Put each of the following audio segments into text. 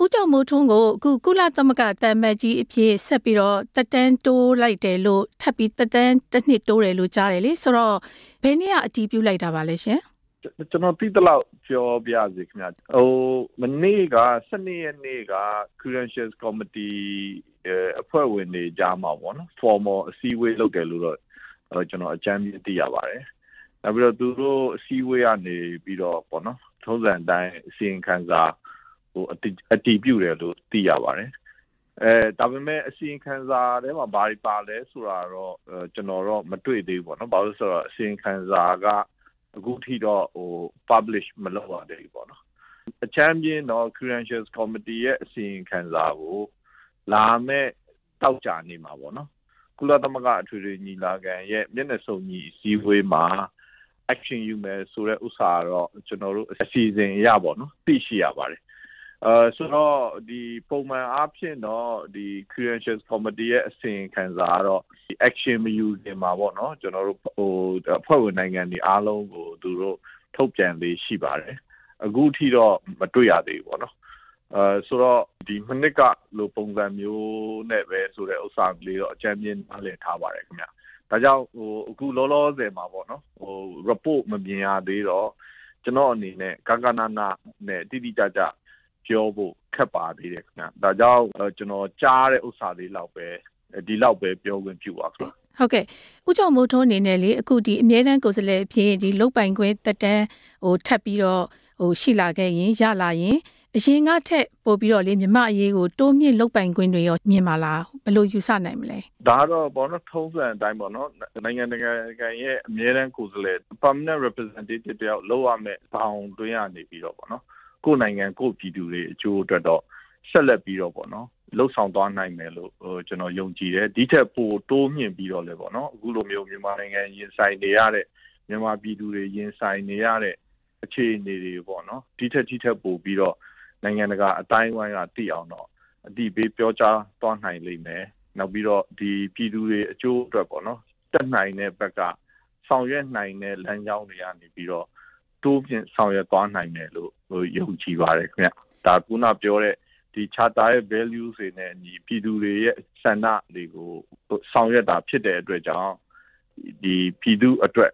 ဦးကျော်မိုးထွန်းကိုအခုကုလသမဂ္ဂတမတ်ကြီးအဖြစ်ဆက်ပြီးတော့တက်တန်းတိုးလိုက်တယ်လို့ထပ်ပြီးတက်တန်းတစ်နှစ်တိုးတယ်လို့ကြားတယ်လေဆိုတော့ဘယ်နေ့ကအတည်ပြုလိုက်တာပါလဲရှင်ကျွန်တော်သိသလောက်ပြောပြစီခင်ဗျဟိုမနေ့က12ရက်နေ့က credentials committee အဖွဲ့ဝင်တွေကြားမှာပေါ့နော် formal အစည်းအဝေးလုပ်တယ်လို့တော့ကျွန်တော်အကြမ်းပြသိရပါတယ်နောက်ပြီးတော့သူတို့အစည်းအဝေးကနေပြီးတော့ပေါ့နော်ထုံးစံတိုင်းအစီရင်ခံစာ ဟိုအတီးပြုတယ်လို့သိရပါတယ်အဲဒါပေမဲ့အစီရင်ခံစာထဲမှာဘာတွေပါလဲဆိုတာတော့ကျွန်တော်တော့မတွေ့သေးဘူးပေါ့နော်ဘာလို့ဆိုတော့အစီရင်ခံစာကအခုထိတော့ဟို publish မလုပ်ရသေးဘူးပေါ့နော်အချမ်းပြင်းတော့ credentials committee ရဲ့အစီရင်ခံစာကိုလာမဲ့တောက်ကြနေမှာပေါ့နော်ကုလသမဂ္ဂအထွေထွေညီလာခံရဲ့မျက်နှာစုံညီအစည်းအဝေးမှာ action ယူမယ်ဆိုတဲ့ဥစ္စာတော့ကျွန်တော်တို့အစီအစဉ်ရပါတော့သိရှိရပါတယ် အဲဆိုတော့ဒီပုံမှန်အားဖြင့်တော့ဒီ credentials committee ရဲ့အစီရင်ခံစာကတော့ဒီ action မယူခင်မှာပေါ့နော်ကျွန်တော်တို့ဟိုအဖွဲ့ဝင်နိုင်ငံတွေအားလုံးကိုသူတို့ထုတ်ပြန်လေးရှိပါတယ်အခုထိတော့မတွေ့ရသေးဘူးပေါ့နော်အဲဆိုတော့ဒီမနစ်ကလိုပုံစံမျိုးနဲ့ပဲဆိုတဲ့ဥစ္စာလေးတော့အကြံပြင်းနားလည်ထားပါတယ်ခင်ဗျဒါကြောင့်ဟိုအခုလောလောဆယ်မှာပေါ့နော်ဟို report မမြင်ရသေးတော့ကျွန်တော်အနေနဲ့ကကနာနာနဲ့တိတိကျကျ ပြောဖို့ခက်ပါသေးတယ်ခင်ဗျဒါကြောင့်ကျွန်တော်ကြားတဲ့ဥစ္စာလေးလောက်ပဲဒီလောက်ပဲပြောခွင့်ပြုပါခင်ဗျဟုတ်ကဲ့ဦးကျော်မိုးထွန်းအနေနဲ့လေအခုဒီအမြဲတမ်းကိုယ်စားလှယ်အဖြစ်ဒီလုတ်ပိုင်ခွင့်တက်တန်းဟိုထပ်ပြီးတော့ဟိုရှိလာခဲ့ရင်ရလာရင်အရင်ကထက်ပို့ပြီးတော့လေမြမအရေးကိုတိုးမြင့်လုတ်ပိုင်ခွင့်တွေရောမြင်ပါလားဘယ်လိုယူဆနိုင်မလဲဒါတော့ဘောနော်ထုံးစံအတိုင်းပေါ့နော်နိုင်ငံတကာရဲ့အမြဲတမ်းကိုယ်စားလှယ် permanent representative တယောက်လောက်ရမယ်ဘောင်တွင်းရနေပြီးတော့ပေါ့နော် ကိုယ်နိုင်ငံကိုယ်ပြည်သူတွေအကျိုးအတွက်တော့ဆက်လက်ပြီးတော့ပေါ့နော်လှုပ်ဆောင်သွားနိုင်မယ်လို့ကျွန်တော်ယုံကြည်တယ်ဒီထက်ပိုတိုးမြင့်ပြီးတော့လည်းပေါ့နော်အခုလိုမျိုးမြန်မာနိုင်ငံရင်ဆိုင်နေရတဲ့မြန်မာပြည်သူတွေရင်ဆိုင်နေရတဲ့အခြေအနေတွေပေါ့နော်ဒီထက်ဒီထက်ပိုပြီးတော့နိုင်ငံတကာအတိုင်းဝိုင်းကသိအောင်တော့အတိပေးပြောကြားသွားနိုင်လိမ့်မယ်နောက်ပြီးတော့ဒီပြည်သူတွေအကျိုးအတွက်ပေါ့နော်တက်နိုင်တဲ့ဘက်ကဆောင်ရွက်နိုင်တဲ့လမ်းကြောင်းတွေကနေပြီးတော့ တိုးပြင်ဆောင်ရွက်သွားနိုင်တယ်လို့ယုံကြည်ပါတယ်ခင်ဗျဒါကုနာပြောတဲ့ဒီ charter ရဲ့ values တွေနဲ့ညီပြည်သူတွေရဲ့ဆန္ဒတွေကိုဆောင်ရွက်တာဖြစ်တဲ့အတွက်ကြောင့်ဒီပြည်သူအတွက်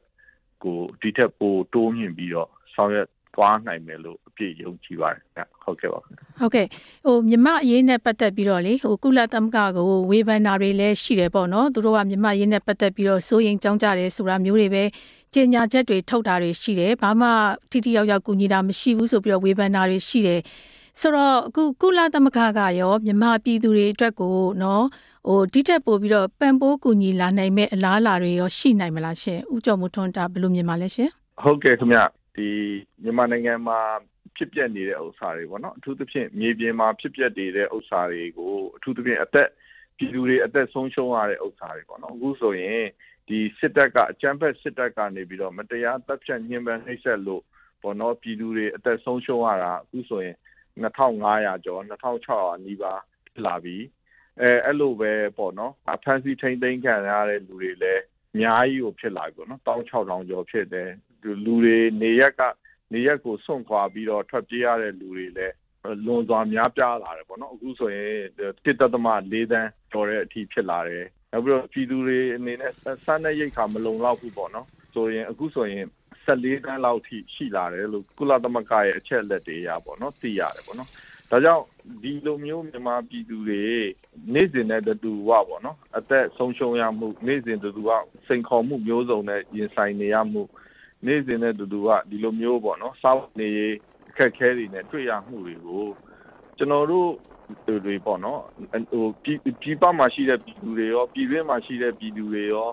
ကိုဒီထက်ပိုတိုးမြင့်ပြီးတော့ဆောင်ရွက်သွားနိုင်မယ်လို့အပြည့်ယုံကြည်ပါတယ်ခင်ဗျဟုတ်ကဲ့ပါ ဟုတ်ကဲ့ဟိုမြမအရေးနဲ့ပတ်သက်ပြီးတော့လေဟိုကုလသမဂ္ဂကိုဝေဖန်တာတွေလည်းရှိတယ်ပေါ့နော်သူတို့ကမြမအရေးနဲ့ပတ်သက်ပြီးတော့စိုးရင်ကြောင်းကြတယ်ဆိုတာမျိုးတွေပဲကြေညာချက်တွေထုတ်တာတွေရှိတယ်ဘာမှထိထိရောက်ရောက်ကူညီတာမရှိဘူးဆိုပြီးတော့ဝေဖန်တာတွေရှိတယ်ဆိုတော့အခုကုလသမဂ္ဂကရောမြန်မာပြည်သူတွေအတွက်ကိုနော်ဟိုဒီတက်ပို့ပြီးတော့ပံ့ပိုးကူညီလာနိုင်မဲ့အလားအလာတွေရောရှိနိုင်မလားရှင်ဦးကျော်မူထွန်းတာဘယ်လိုမြင်ပါလဲရှင်ဟုတ်ကဲ့ခင်ဗျဒီမြန်မာနိုင်ငံမှာ ဖြစ်ပျက်နေတဲ့ဥစ္စာတွေပေါ့နော်အထူးသဖြင့်မြေပြင်မှာဖြစ်ပျက်နေတဲ့ဥစ္စာတွေကိုအထူးသဖြင့်အသက်ပြည်သူတွေအသက်ဆုံးရှုံးရတဲ့ဥစ္စာတွေပေါ့နော်အခုဆိုရင်ဒီစစ်တပ်ကအကြမ်းဖက်စစ်တပ်ကနေပြီးတော့မတရားတပ်ဖြတ်ညှဉ်းပန်းနှိပ်စက်လို့ပေါ့နော်ပြည်သူတွေအသက်ဆုံးရှုံးရတာအခုဆိုရင်2500ကျော်2600နီးပါးဖြစ်လာပြီအဲအဲ့လိုပဲပေါ့နော်အဖမ်းဆီးထိန်းသိမ်းခံရတဲ့လူတွေလည်းအများကြီးကိုဖြစ်လာပြီပေါ့နော်16000ကျော်ဖြစ်တယ်လူတွေနေရက်က နေရက်ကိုစွန့်ခွာပြီးတော့ထွက်ပြေးရတဲ့လူတွေလည်းလွန်စွာများပြားလာတယ်ပေါ့နော်အခုဆိုရင်1.4တန်းကျော်တဲ့အထိဖြစ်လာတယ်နောက်ပြီးတော့ပြည်သူတွေအနေနဲ့စားနပ်ရိက္ခာမလုံလောက်ဘူးပေါ့နော်ဆိုရင်အခုဆိုရင်14တန်းလောက်ထိရှိလာတယ်လို့ကုလသမဂ္ဂရဲ့အချက်အလက်တွေအရပေါ့နော်သိရတယ်ပေါ့နော်ဒါကြောင့်ဒီလိုမျိုးမြန်မာပြည်သူတွေနေ့စဉ်နဲ့တူဝပေါ့နော်အသက်ဆုံးရှုံးရမှုနေ့စဉ်တူဝစိန်ခေါ်မှုမျိုးစုံနဲ့ရင်ဆိုင်နေရမှု နေ့စဉ်နဲ့တူတူကဒီလိုမျိုးပေါ့နော်စောင့်နေအခက်ခဲတွေနဲ့တွေ့ရမှုတွေကိုကျွန်တော်တို့တွေပေါ့နော်ဟိုပြည်ပမှာရှိတဲ့ပြည်သူတွေရောပြည်တွင်းမှာရှိတဲ့ပြည်သူတွေရော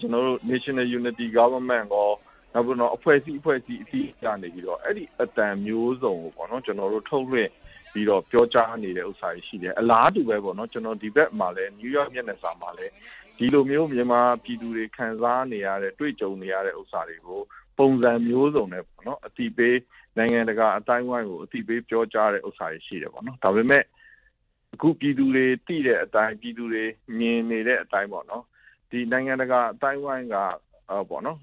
ကျွန်တော်တို့ National Unity Government ရောနောက်ပြီးတော့အဖွဲ့အစည်းအဖွဲ့အစည်းအစည်းကနေပြီးတော့အဲ့ဒီအတန်မျိုးစုံကိုပေါ့နော်ကျွန်တော်တို့ထုတ်လွှင့်ပြီးတော့ပြောကြားနေတဲ့ဥစ္စာတွေရှိတယ်အလားတူပဲပေါ့နော်ကျွန်တော်ဒီဘက်မှာလည်း New York မျက်နှာစာမှာလည်း ဒီလိုမျိုးမြန်မာပြည်သူတွေခံစားနေရတဲ့တွေ့ကြုံနေရတဲ့ဥစ္စာတွေကိုပုံစံမျိုးစုံနဲ့ပေါ့နော်အတိပေးနိုင်ငံတကာအတိုင်းဝိုင်းကိုအတိပေးပြောကြားတဲ့ဥစ္စာတွေရှိတယ်ပေါ့နော်ဒါပေမဲ့အခုပြည်သူတွေသိတဲ့အတိုင်းပြည်သူတွေမြင်နေတဲ့အတိုင်းပေါ့နော်ဒီနိုင်ငံတကာအတိုင်းဝိုင်းကပေါ့နော်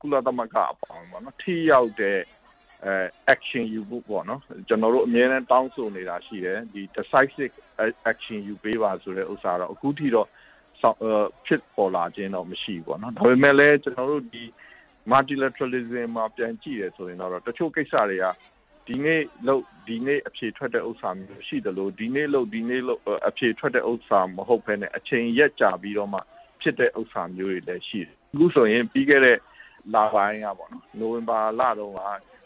ကုလသမဂ္ဂအပေါင်းပေါ့နော်ထိရောက်တဲ့အဲ action ယူဖို့ပေါ့နော်ကျွန်တော်တို့အများနဲ့တောင်းဆိုနေတာရှိတယ်ဒီ decisive action ယူပေးပါဆိုတဲ့ဥစ္စာတော့အခုထိတော့ ဖြစ်ပေါ်လာခြင်းတော့မရှိဘူးပေါ့နော်ဒါပေမဲ့လည်းကျွန်တော်တို့ဒီ multilateralism မှာပြန်ကြည့်ရဆိုရင်တော့တချို့ကိစ္စတွေကဒီနေ့လို့ဒီနေ့အဖြေထွက်တဲ့ဥစ္စာမျိုးရှိတယ်လို့ဒီနေ့လို့ဒီနေ့လို့အဖြေထွက်တဲ့ဥစ္စာမဟုတ်ဘဲနဲ့အချိန်ရက်ကြာပြီးတော့မှဖြစ်တဲ့ဥစ္စာမျိုးတွေလည်းရှိတယ်အခုဆိုရင်ပြီးခဲ့တဲ့လပိုင်းကပေါ့နော်နိုဝင်ဘာလတုန်းက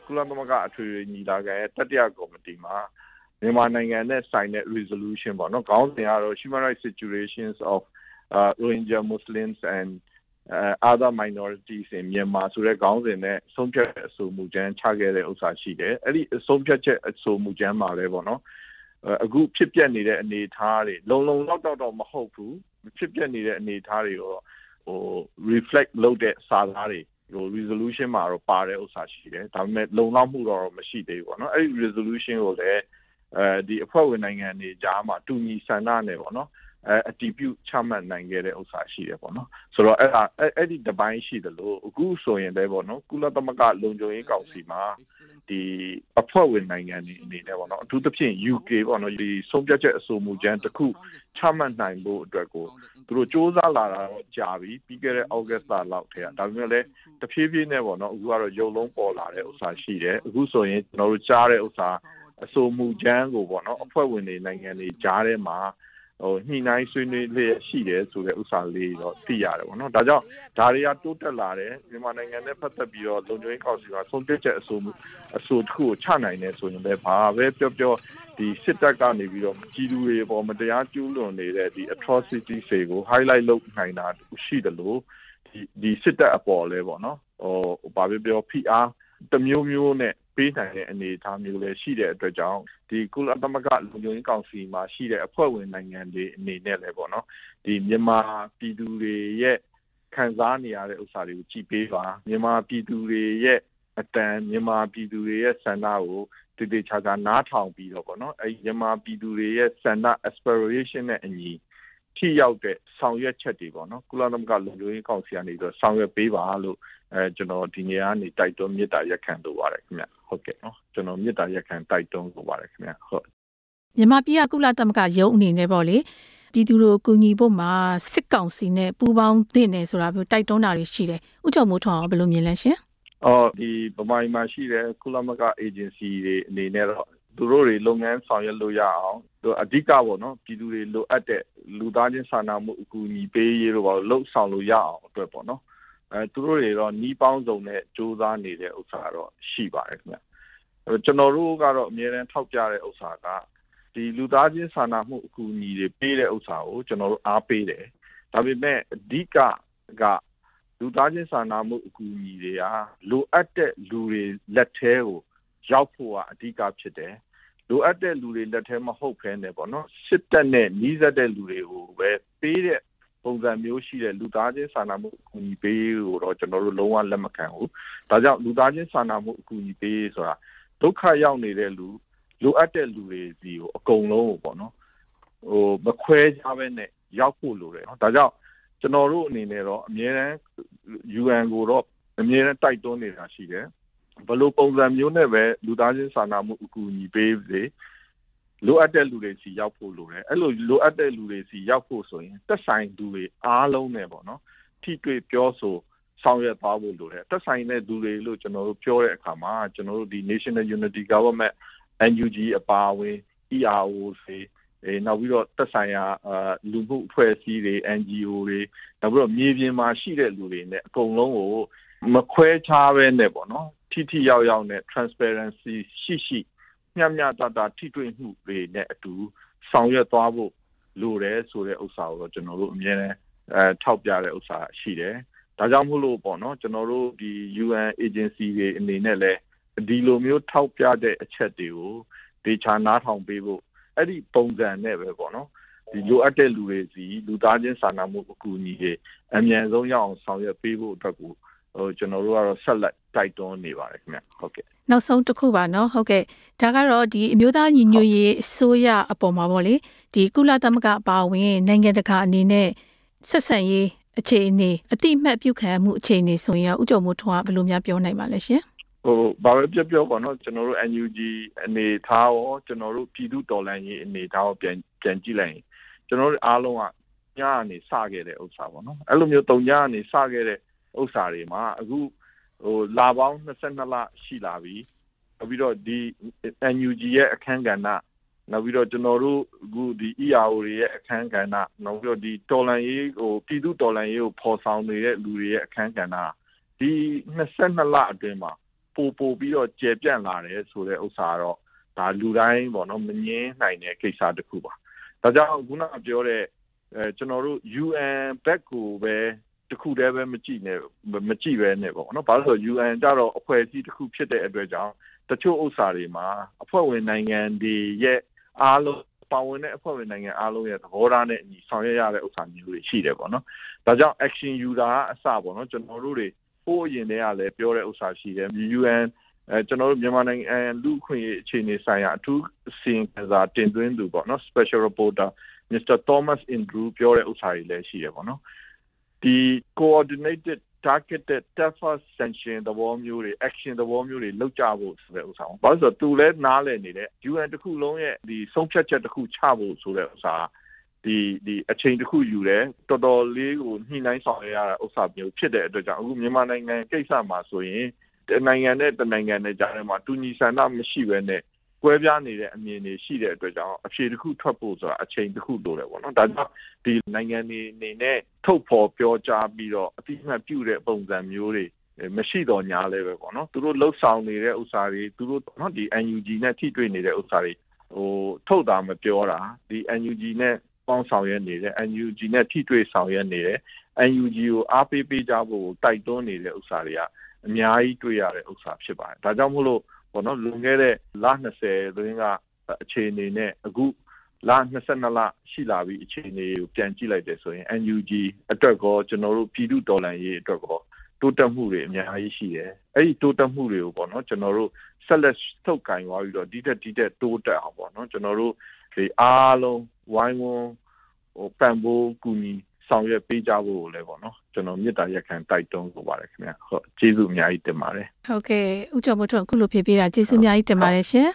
ကုလသမဂ္ဂအထွေထွေညီလာခံရဲ့တတိယကော်မတီမှာမြန်မာနိုင်ငံနဲ့ဆိုင်တဲ့ resolution ပေါ့နော်ခေါင်းစဉ်ကတော့ human rights situations of uh, Rohingya Muslims and uh, other minorities in Myanmar ဆိုတဲ့ခေါင်းစဉ်နဲ့ဆုံးဖြတ်အဆိုမှုကျမ်းချခဲ့တဲ့ဥစ္စာရှိတယ်အဲ့ဒီဆုံးဖြတ်ချက်အဆိုမှုကျမ်းမှာလည်းပေါ့နော်အခုဖြစ်ပျက်နေတဲ့အနေအထားတွေလုံလုံလောက်တော့တော့မဟုတ်ဘူးဖြစ်ပျက်နေတဲ့အနေအထားတွေကိုဟို reflect လုပ်တဲ့စာသားတွေဟို resolution မှာတော့ပါတဲ့ဥစ္စာရှိတယ်ဒါပေမဲ့လုံလောက်မှုတော့မရှိသေးဘူးပေါ့နော်အဲ့ဒီ resolution ကိုလည်းအဲဒီအဖွဲ့ဝင်နိုင်ငံတွေကြားမှာတူညီဆန္ဒနဲ့ပေါ့နော် အဲအတီးပြုချမှတ်နိုင်ခဲ့တဲ့ဥစ္စာရှိတယ်ပေါ့နော်ဆိုတော့အဲ့ဒါအဲ့ဒီတပိုင်းရှိတယ်လို့အခုဆိုရင်လည်းပေါ့နော်ကုလသမဂ္ဂလုံခြုံရေးကောင်စီမှာဒီအဖွဲ့ဝင်နိုင်ငံတွေအနေနဲ့ပေါ့နော်အထူးသဖြင့် UK ပေါ့နော်ဒီဆုံးဖြတ်ချက်အဆိုမှုကျမ်းတစ်ခုချမှတ်နိုင်ဖို့အတွက်ကိုသူတို့စ조사လာတာတော့ကြာပြီပြီးခဲ့တဲ့ August လလောက်ထဲကဒါပေမဲ့လည်းတဖြည်းဖြည်းနဲ့ပေါ့နော်အခုကတော့ရုပ်လုံးပေါ်လာတဲ့ဥစ္စာရှိတယ်အခုဆိုရင်ကျွန်တော်တို့ကြားတဲ့ဥစ္စာအဆိုမှုကျမ်းကိုပေါ့နော်အဖွဲ့ဝင်တွေနိုင်ငံတွေကြားထဲမှာ ဟိုညှိနှိုင်းဆွေးနွေးလျက်ရှိတယ်ဆိုတဲ့ဥစ္စာလေးတော့သိရတယ်ပေါ့နော်ဒါကြောင့်ဒါတွေကတိုးတက်လာတယ်မြန်မာနိုင်ငံနဲ့ပတ်သက်ပြီးတော့လုံခြုံရေးကောင်စီကဆုံးဖြတ်ချက်အဆိုအဆိုတစ်ခုကိုချနိုင်တယ်ဆိုရင်လည်းဘာပဲပြောပြောဒီစစ်တပ်ကနေပြီးတော့ကြီးသူတွေပေါ်မတရားကျူးလွန်နေတဲ့ဒီ atrocity တွေကို highlight လုပ်နိုင်တာရှိတယ်လို့ဒီဒီစစ်တပ်အပေါ်လဲပေါ့နော်ဟိုဘာပဲပြောဖိအားတမျိုးမျိုးနဲ့ ပေးနိုင်တဲ့အနေအထားမျိုးလည်းရှိတဲ့အတွက်ကြောင့်ဒီကုလသမဂ္ဂလူမျိုးရေးကောင်စီမှာရှိတဲ့အဖွဲ့ဝင်နိုင်ငံတွေအနေနဲ့လည်းပေါ့နော်ဒီမြန်မာပြည်သူတွေရဲ့ခံစားနေရတဲ့ဥစ္စာတွေကိုကြည်ပေးပါမြန်မာပြည်သူတွေရဲ့အတန်မြန်မာပြည်သူတွေရဲ့ဆန္ဒကိုတည်တည်ချာချာနားထောင်ပြီးတော့ပေါ့နော်အဲဒီမြန်မာပြည်သူတွေရဲ့ဆန္ဒ aspiration နဲ့အညီ ထိရောက်တဲ့ဆောင်ရွက်ချက်တွေပေါ့နော်ကုလသမဂ္ဂလူမျိုးရေးကောင်စီကနေပြီးတော့ဆောင်ရွက်ပေးပါလို့အဲကျွန်တော်ဒီနေရာကနေတိုက်တွန်းမြစ်တာရက်ခံလိုပါတယ်ခင်ဗျဟုတ်ကဲ့နော်ကျွန်တော်မြစ်တာရက်ခံတိုက်တွန်းလိုပါတယ်ခင်ဗျဟုတ်မြန်မာပြည်ကကုလသမဂ္ဂရုံးအနေနဲ့ပေါ့လေပြည်သူတို့ကူညီဖို့မှာစစ်ကောင်စီနဲ့ပူးပေါင်းသင့်တယ်ဆိုတာမျိုးတိုက်တွန်းတာတွေရှိတယ်ဥချုပ်မိုးထွန်းအောင်ဘယ်လိုမြင်လဲရှင်အော်ဒီဗမာပြည်မှာရှိတဲ့ကုလသမဂ္ဂ agency တွေအနေနဲ့တော့ သူတို့တွေလုပ်ငန်းဆောင်ရွက်လို့ရအောင်သူအဓိကပေါ့နော်ပြည်သူတွေလိုအပ်တဲ့လူသားချင်းစာနာမှုအကူအညီပေးရေးတို့ပါလှုပ်ဆောင်လို့ရအောင်အတွက်ပေါ့နော်အဲသူတို့တွေတော့နီးပေါင်းစုံနဲ့စူးစမ်းနေတဲ့ဥစ္စာတော့ရှိပါတယ်ခင်ဗျအဲကျွန်တော်တို့ကတော့အများအားထောက်ပြတဲ့ဥစ္စာကဒီလူသားချင်းစာနာမှုအကူအညီတွေပေးတဲ့ဥစ္စာကိုကျွန်တော်တို့အားပေးတယ်ဒါပေမဲ့အဓိကကလူသားချင်းစာနာမှုအကူအညီတွေကလိုအပ်တဲ့လူတွေလက်ထဲကို ရောက်ဖို့ကအဓိကဖြစ်တယ်လိုအပ်တဲ့လူတွေလက်ထဲမဟုတ်ဘဲနဲ့ပေါ့နော်စစ်တပ်နဲ့နှီးစပ်တဲ့လူတွေကိုပဲပေးတဲ့ပုံစံမျိုးရှိတဲ့လူသားချင်းစာနာမှုအကူအညီပေးကိုတော့ကျွန်တော်တို့လုံးဝလက်မခံဘူး။ဒါကြောင့်လူသားချင်းစာနာမှုအကူအညီပေးဆိုတာဒုက္ခရောက်နေတဲ့လူလိုအပ်တဲ့လူတွေစီကိုအကုန်လုံးကိုပေါ့နော်ဟိုမခွဲကြဘဲနဲ့ရောက်ဖို့လိုတယ်နော်။ဒါကြောင့်ကျွန်တော်တို့အနေနဲ့တော့အမြဲတမ်း UN ကိုတော့အမြဲတမ်းတိုက်တွန်းနေတာရှိတယ်။ ဘလို့ပုံစံမျိုးနဲ့ပဲလူသားချင်းစာနာမှုအကူအညီပေးစေလိုအပ်တဲ့လူတွေစီရောက်ဖို့လိုတယ်အဲ့လိုလိုအပ်တဲ့လူတွေစီရောက်ဖို့ဆိုရင်တက်ဆိုင်သူတွေအားလုံးနဲ့ပေါ့နော်ထိတွေ့ပြောဆိုဆောင်ရွက်သွားဖို့လိုတယ်တက်ဆိုင်တဲ့လူတွေလို့ကျွန်တော်တို့ပြောတဲ့အခါမှာကျွန်တော်တို့ဒီ National Unity Government NUG အပါအဝင် ERO တွေအဲနောက်ပြီးတော့တက်ဆိုင်ရာလူမှုအဖွဲ့အစည်းတွေ NGO တွေနောက်ပြီးတော့မြေပြင်မှာရှိတဲ့လူတွေနဲ့အကုန်လုံးကိုမခွဲခြားဘဲနဲ့ပေါ့နော် ထိထိရောက်ရောက်နဲ့ transparency ရှိရှိမျှမျှတတထိတွေ့မှုတွေနဲ့အတူဆောင်ရွက်သွားဖို့လိုတယ်ဆိုတဲ့ဥစ္စာကိုတော့ကျွန်တော်တို့အမြဲတမ်းအဲထောက်ပြတဲ့ဥစ္စာရှိတယ်။ဒါကြောင့်မို့လို့ပေါ့နော်ကျွန်တော်တို့ဒီ UN agency တွေအနေနဲ့လည်းဒီလိုမျိုးထောက်ပြတဲ့အချက်တွေကိုဒေချာနားထောင်ပေးဖို့အဲ့ဒီပုံစံနဲ့ပဲပေါ့နော်ဒီလိုအပ်တဲ့လူတွေစီလူသားချင်းစာနာမှုအကူအညီတွေအမြန်ဆုံးရအောင်ဆောင်ရွက်ပေးဖို့အတွက်ကို ဟိုကျွန်တော်တို့ကတော့ဆက်လက်တိုက်တွန်းနေပါတယ်ခင်ဗျဟုတ်ကဲ့နောက်ဆုံးတစ်ခုပါနော်ဟုတ်ကဲ့ဒါကတော့ဒီအမျိုးသားညီညွတ်ရေးအစိုးရအပေါ်မှာပေါ့လေဒီကုလသမဂ္ဂအပါအဝင်နိုင်ငံတကာအနေနဲ့ဆက်ဆံရေးအခြေအနေအတိအမှတ်ပြုခံမှုအခြေအနေဆိုရင်ဥကြုံမှုထွန်းကဘယ်လိုများပြောနိုင်ပါလဲရှင်ဟိုဘာပဲပြောပြောပေါ့နော်ကျွန်တော်တို့ NUG အနေထားရောကျွန်တော်တို့ပြည်သူတော်လှန်ရေးအနေထားရောပြန်ပြန်ကြည့်လိုက်ရင်ကျွန်တော်တို့အားလုံးကညကနေစခဲ့တဲ့ဥစ္စာပေါ့နော်အဲ့လိုမျိုးတုံညကနေစခဲ့တဲ့ ဥစ္စာတွေမှာအခုဟိုလာပေါင်း22လရှိလာပြီပြီးတော့ဒီ NUG ရဲ့အခန်းကဏ္ဍနောက်ပြီးတော့ကျွန်တော်တို့အခုဒီ ERO တွေရဲ့အခန်းကဏ္ဍနောက်ပြီးတော့ဒီတော်လန်ရေးဟိုပြည်သူတော်လန်ရေးကိုဖော်ဆောင်နေတဲ့လူတွေရဲ့အခန်းကဏ္ဍဒီ22လအတွင်းမှာပို့ပို့ပြီးတော့ကျေပြန့်လာတယ်ဆိုတဲ့ဥစ္စာတော့ဒါလူတိုင်းပေါ့နော်မငင်းနိုင်တဲ့ကိစ္စတစ်ခုပါဒါကြောင့်ခုနကပြောတဲ့အဲကျွန်တော်တို့ UN back ကိုပဲ တခုတည်းပဲမကြည့်နဲ့မကြည့်ပဲနဲ့ပေါ့နော်ဘာလို့ဆို UN ကြတော့အဖွဲ့အစည်းတစ်ခုဖြစ်တဲ့အတွက်ကြောင့်တချို့ဥစ္စာတွေမှာအဖွဲ့ဝင်နိုင်ငံတွေရဲ့အားလုံးပါဝင်တဲ့အဖွဲ့ဝင်နိုင်ငံအားလုံးရဲ့သဘောထားနဲ့အညီဆောင်ရွက်ရတဲ့ဥစ္စာမျိုးတွေရှိတယ်ပေါ့နော်။ဒါကြောင့် action ယူတာအစပေါ့နော်ကျွန်တော်တို့တွေပို့အရင်တည်းကလည်းပြောတဲ့ဥစ္စာရှိတယ် UN အဲကျွန်တော်တို့မြန်မာနိုင်ငံလူခွင့်အခြေအနေဆိုင်ရာအထူးစီရင်စာတင်သွင်းသူပေါ့နော် special reporter Mr Thomas Andrew ပြောတဲ့ဥစ္စာတွေလည်းရှိတယ်ပေါ့နော် ဒီ coordinated targeted tougher sanction သဘောမျိုးတွေ action သဘောမျိုးတွေလောက်ကြဖို့ဆိုတဲ့ဥစ္စာ။ဘာလို့ဆိုတော့သူလည်းနားလည်နေတဲ့ UN တစ်ခုလုံးရဲ့ဒီဆုံးဖြတ်ချက်တစ်ခုချဖို့ဆိုတဲ့ဥစ္စာဒီဒီအချိန်တစ်ခုယူတယ်တော်တော်လေးကိုညှိနှိုင်းဆောင်ရတဲ့ဥစ္စာမျိုးဖြစ်တဲ့အတွက်ကြောင့်အခုမြန်မာနိုင်ငံကိစ္စမှာဆိုရင်တနိုင်ငံနဲ့တနိုင်ငံနဲ့ကြားထဲမှာတူညီဆန္ဒမရှိဘဲနဲ့ ကွဲပြားနေတဲ့အမြင်တွေရှိတဲ့အတွက်ကြောင့်အဖြေတစ်ခုထွက်ဖို့ဆိုတာအချိန်တစ်ခုလိုတယ်ပေါ့နော်ဒါကြောင့်ဒီနိုင်ငံတွေအနေနဲ့ထုတ်ဖော်ပြောကြားပြီးတော့အတိအမှတ်ပြုတဲ့ပုံစံမျိုးတွေမရှိတော့ညာလဲပဲပေါ့နော်သူတို့လှုပ်ဆောင်နေတဲ့ဥစ္စာတွေသူတို့နော်ဒီ NUG နဲ့ထိတွေ့နေတဲ့ဥစ္စာတွေဟိုထုတ်တာမပြောတာဒီ NUG နဲ့ပေါင်းဆောင်ရွက်နေတဲ့ NUG နဲ့ထိတွေ့ဆောင်ရွက်နေတဲ့ NUG ကိုအားပေးပေးကြဖို့တိုက်တွန်းနေတဲ့ဥစ္စာတွေကအများကြီးတွေ့ရတဲ့ဥစ္စာဖြစ်ပါတယ်ဒါကြောင့်မို့လို့ ပေါ့နော်လွန်ခဲ့တဲ့လ20တွင်းကအခြေအနေနဲ့အခုလ22လရှိလာပြီအခြေအနေကိုပြန်ကြည့်လိုက်တယ်ဆိုရင် NUG အတွက်ကောကျွန်တော်တို့ပြည်သူတော်လှန်ရေးအတွက်ကောတိုးတက်မှုတွေအများကြီးရှိတယ်အဲ့ဒီတိုးတက်မှုတွေကိုပေါ့နော်ကျွန်တော်တို့ဆက်လက်ထုတ်ကင်သွားပြီးတော့ဒီတက်ဒီတက်တိုးတက်အောင်ပေါ့နော်ကျွန်တော်တို့ဒီအားလုံးဝိုင်းဝန်းဟိုပံ့ပိုးကူညီ ဆောင်ရွက်ပေးကြဖို့လည်းပေါ့နော်ကျွန်တော်မေတ္တာရက်ခံတိုက်တွန်းလိုပါတယ်ခင်ဗျဟုတ်ကျေးဇူးအများကြီးတင်ပါတယ်ဟုတ်ကဲ့ဦးကျော်မိုးထွန်းအခုလိုဖြေပေးတာကျေးဇူးအများကြီးတင်ပါတယ်ရှင်